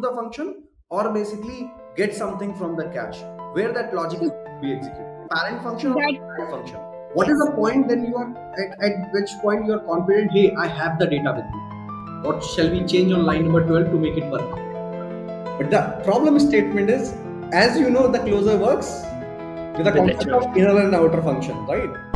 the function or basically get something from the cache where that logic is be executed. Parent function or parent function. What is the point then you are at, at which point you are confident, hey, I have the data with me. What shall we change on line number 12 to make it work? But the problem statement is, as you know, the closure works with the concept of inner and outer function, right?